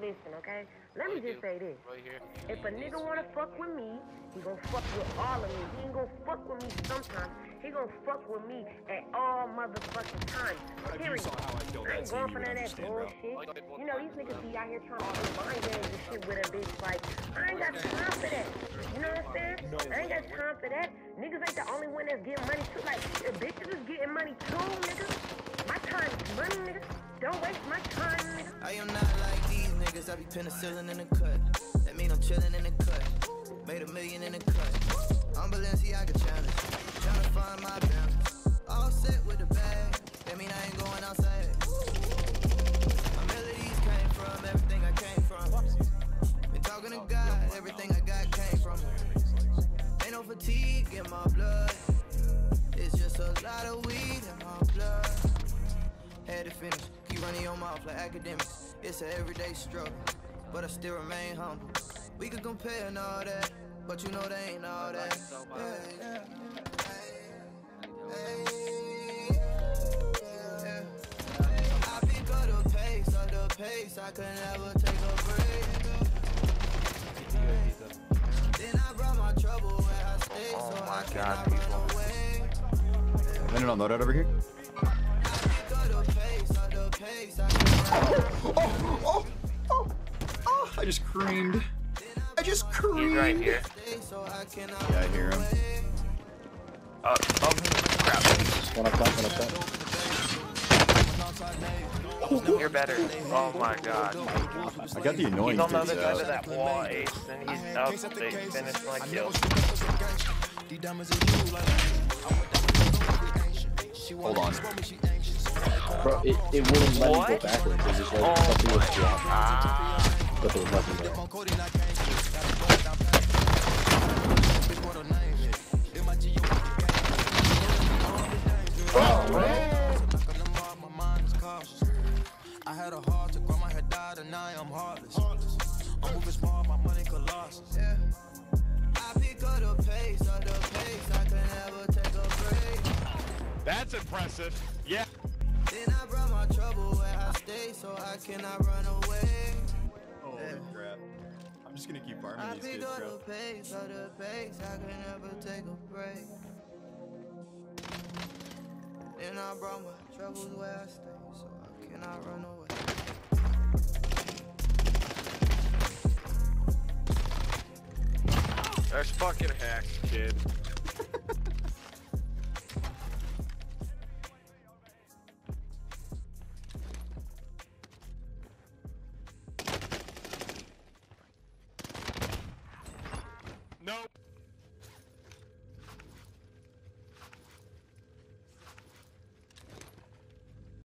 listen, okay? Let me What just do? say this. Right here. If a nigga wanna fuck with me, he gon' fuck with all of me. He ain't gon' fuck with me sometimes. He gon' fuck with me at all motherfucking times. You Period. I I ain't going for none of that understand, bro. bullshit. You know, these niggas be out here trying to play mind games and shit with a bitch. Like, I ain't got time for that. You know what I'm saying? I ain't got time for that. Niggas ain't the only one that's getting money too. Like, the bitches is getting money too, nigga. My time is money, nigga. Don't waste my time, nigga. I am not like I be penicillin in the cut. That mean I'm chillin' in the cut. Made a million in the cut. I'm Balenciaga challenge. Tryna find my balance. All set with the bag. That mean I ain't going outside. My melodies came from everything I came from. Been talking to God, everything I got came from. Ain't no fatigue in my blood. It's just a lot of weed in my blood. Had to finish. Keep running your mouth like academics. It's an everyday struggle, but I still remain humble. We could compare and all that, but you know they ain't all that. Yeah, yeah. Hey, yeah. I pick up the pace, up the pace. I could never take a break. Then I brought my trouble where I stay, Oh so my I God, cannot people. run away. Landed on loadout over here. Oh, oh, oh, oh! I just creamed. I just creamed. He's right here. I Yeah, I hear him. Oh, oh, crap. One up top, one up top. You're better. Oh my god. I got the annoying He's on the other uh, side of that wall, Ace, and he's up. They finished my kill. Hold on. Bro, it, it wouldn't let What? me go backwards. It just Oh something was blocked, Ah. but there was nothing there. I had a heart to grow my head died and now I'm heartless. I'm moving small, my money colossus. Yeah. I pick up the pace, up the pace. I can never take a break. That's impressive. Yeah. Then my trouble where I stay, so I cannot run away. Holy crap. I'm just gonna keep I farming these pick kids, up the pace, up the pace. I can never take a break. Then I brought my troubles where I stay, so I cannot run away. There's fucking hacks, kid.